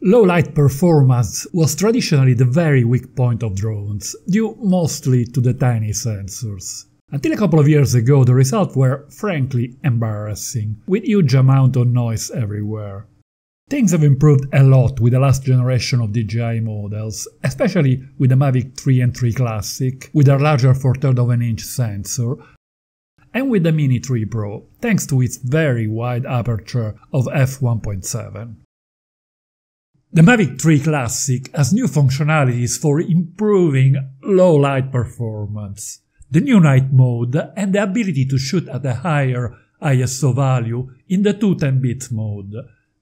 Low light performance was traditionally the very weak point of drones, due mostly to the tiny sensors. Until a couple of years ago the results were frankly embarrassing, with huge amount of noise everywhere. Things have improved a lot with the last generation of DJI models, especially with the Mavic 3 and 3 Classic, with their larger 4 3 of an inch sensor, and with the Mini 3 Pro, thanks to its very wide aperture of f1.7. The Mavic 3 Classic has new functionalities for improving low light performance, the new night mode and the ability to shoot at a higher ISO value in the 210-bit mode,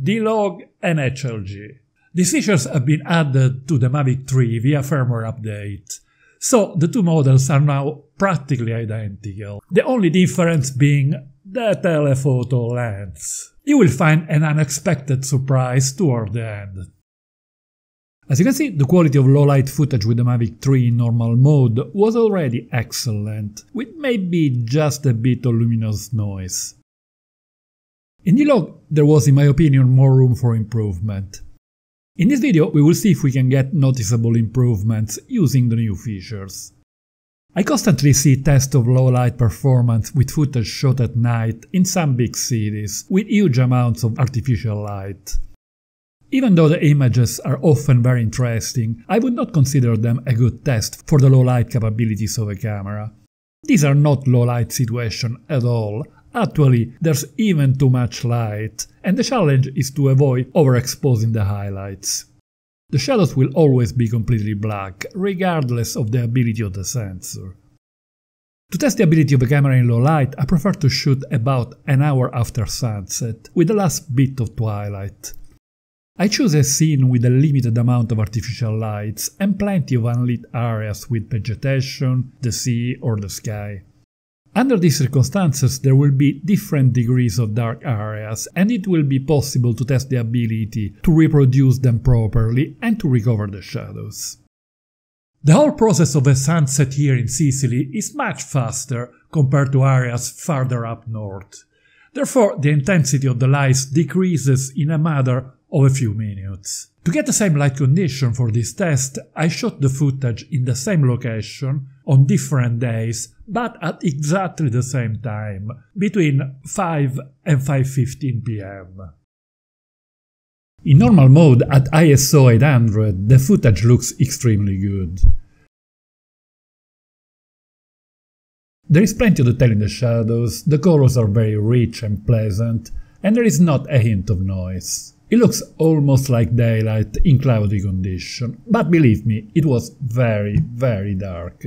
D-Log and HLG. These features have been added to the Mavic 3 via firmware update, so the two models are now practically identical, the only difference being the telephoto lens. You will find an unexpected surprise toward the end. As you can see, the quality of low-light footage with the Mavic 3 in normal mode was already excellent, with maybe just a bit of luminous noise. In D-Log, there was in my opinion more room for improvement. In this video we will see if we can get noticeable improvements using the new features. I constantly see tests of low light performance with footage shot at night in some big cities, with huge amounts of artificial light. Even though the images are often very interesting, I would not consider them a good test for the low light capabilities of a camera. These are not low light situations at all, Actually, there's even too much light, and the challenge is to avoid overexposing the highlights. The shadows will always be completely black, regardless of the ability of the sensor. To test the ability of a camera in low light, I prefer to shoot about an hour after sunset, with the last bit of twilight. I choose a scene with a limited amount of artificial lights and plenty of unlit areas with vegetation, the sea or the sky. Under these circumstances, there will be different degrees of dark areas, and it will be possible to test the ability to reproduce them properly and to recover the shadows. The whole process of a sunset here in Sicily is much faster compared to areas farther up north. Therefore, the intensity of the lights decreases in a matter of a few minutes. To get the same light condition for this test, I shot the footage in the same location on different days, but at exactly the same time, between 5 and 5.15 pm. In normal mode at ISO 800 the footage looks extremely good. There is plenty to tell in the shadows, the colors are very rich and pleasant, and there is not a hint of noise. It looks almost like daylight in cloudy condition, but believe me, it was very, very dark.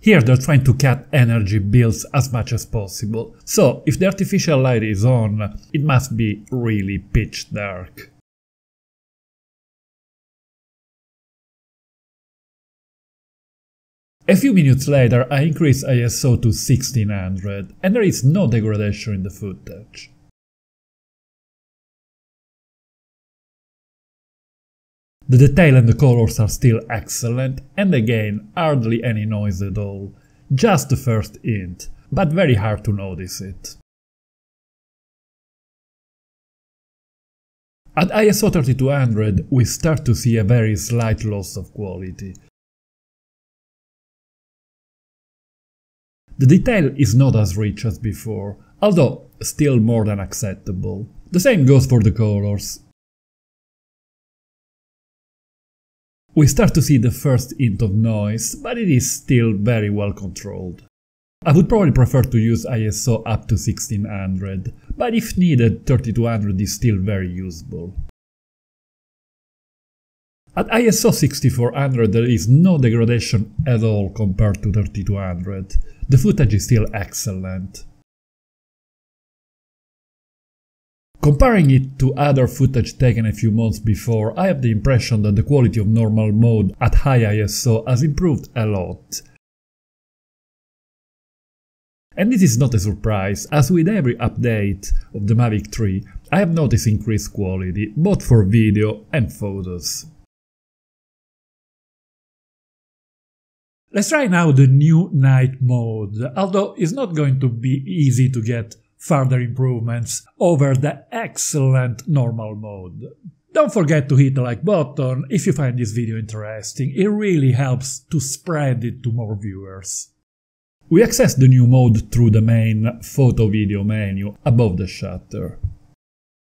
Here they're trying to cut energy bills as much as possible, so if the artificial light is on, it must be really pitch dark. A few minutes later I increase ISO to 1600 and there is no degradation in the footage. The detail and the colors are still excellent and again hardly any noise at all. Just the first hint, but very hard to notice it. At ISO 3200 we start to see a very slight loss of quality. The detail is not as rich as before, although still more than acceptable. The same goes for the colors. We start to see the first hint of noise, but it is still very well controlled. I would probably prefer to use ISO up to 1600, but if needed 3200 is still very usable. At ISO 6400 there is no degradation at all compared to 3200. The footage is still excellent. Comparing it to other footage taken a few months before, I have the impression that the quality of normal mode at high ISO has improved a lot. And this is not a surprise, as with every update of the Mavic 3, I have noticed increased quality, both for video and photos. Let's try now the new night mode, although it's not going to be easy to get further improvements over the excellent normal mode. Don't forget to hit the like button if you find this video interesting, it really helps to spread it to more viewers. We access the new mode through the main photo video menu above the shutter.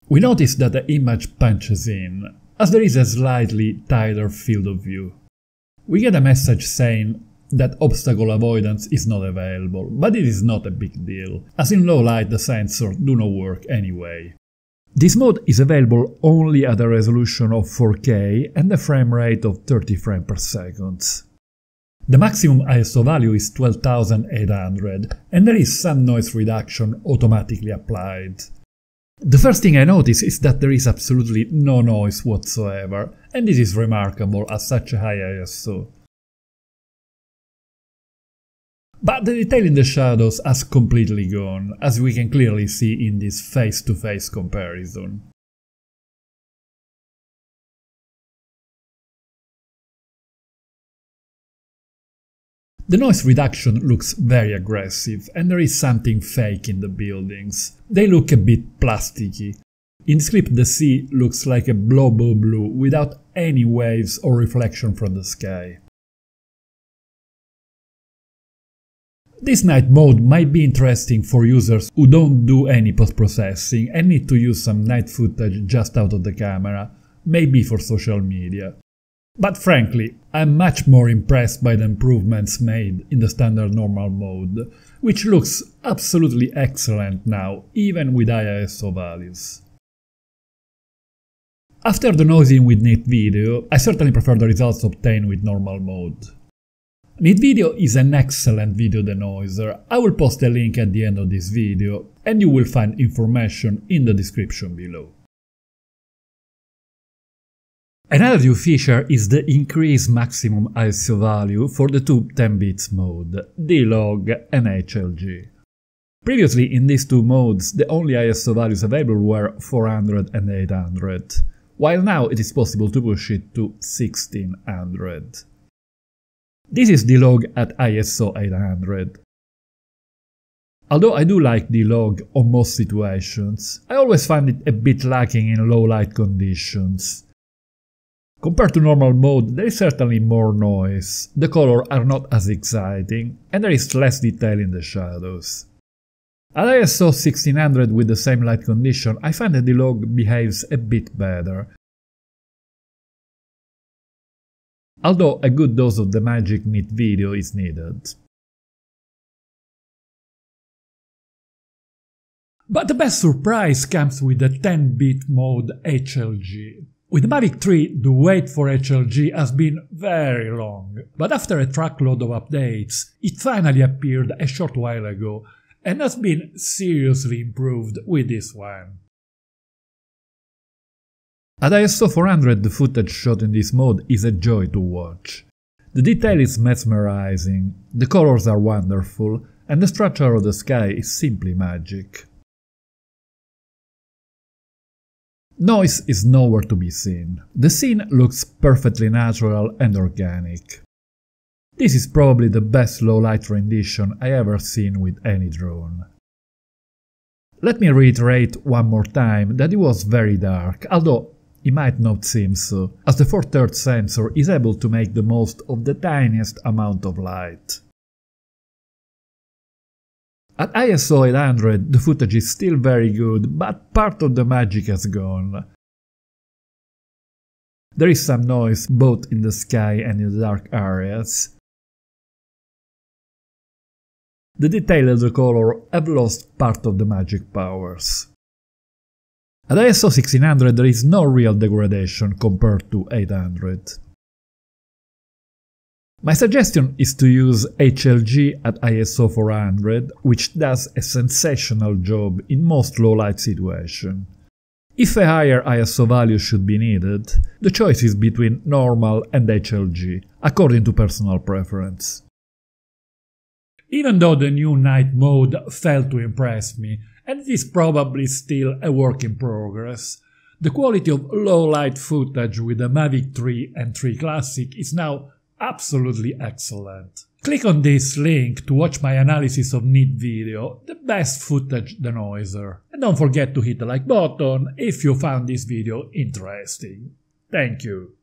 We notice that the image punches in, as there is a slightly tighter field of view. We get a message saying that obstacle avoidance is not available, but it is not a big deal, as in low light the sensors do not work anyway. This mode is available only at a resolution of 4K and a frame rate of 30 frames per second. The maximum ISO value is 12800 and there is some noise reduction automatically applied. The first thing I notice is that there is absolutely no noise whatsoever, and this is remarkable at such a high ISO. But the detail in the shadows has completely gone, as we can clearly see in this face-to-face -face comparison. The noise reduction looks very aggressive and there is something fake in the buildings. They look a bit plasticky. In clip the sea looks like a blob blue without any waves or reflection from the sky. This night mode might be interesting for users who don't do any post-processing and need to use some night footage just out of the camera, maybe for social media. But frankly, I'm much more impressed by the improvements made in the standard normal mode, which looks absolutely excellent now, even with ISO values. After denoising with Neat Video, I certainly prefer the results obtained with normal mode. Neat Video is an excellent video denoiser, I will post a link at the end of this video and you will find information in the description below. Another new feature is the increased maximum ISO value for the two 10 bits mode, D-Log and HLG. Previously in these two modes the only ISO values available were 400 and 800, while now it is possible to push it to 1600. This is D-Log at ISO 800. Although I do like D-Log on most situations, I always find it a bit lacking in low light conditions. Compared to normal mode, there is certainly more noise, the colors are not as exciting, and there is less detail in the shadows. At ISO 1600 with the same light condition, I find that D-Log behaves a bit better, although a good dose of the magic neat video is needed. But the best surprise comes with the 10-bit mode HLG. With Mavic 3, the wait for HLG has been very long, but after a truckload of updates, it finally appeared a short while ago and has been seriously improved with this one. At ISO 400 the footage shot in this mode is a joy to watch. The detail is mesmerizing, the colors are wonderful, and the structure of the sky is simply magic. Noise is nowhere to be seen. The scene looks perfectly natural and organic. This is probably the best low light rendition I ever seen with any drone. Let me reiterate one more time that it was very dark, although it might not seem so, as the 4 thirds sensor is able to make the most of the tiniest amount of light. At ISO 800 the footage is still very good, but part of the magic has gone. There is some noise both in the sky and in the dark areas. The detail and the color have lost part of the magic powers. At ISO 1600 there is no real degradation compared to 800. My suggestion is to use HLG at ISO 400, which does a sensational job in most low light situations. If a higher ISO value should be needed, the choice is between normal and HLG, according to personal preference. Even though the new night mode failed to impress me, and it is probably still a work in progress. The quality of low light footage with the Mavic 3 and 3 Classic is now absolutely excellent. Click on this link to watch my analysis of Neat video, the best footage denoiser. And don't forget to hit the like button if you found this video interesting. Thank you.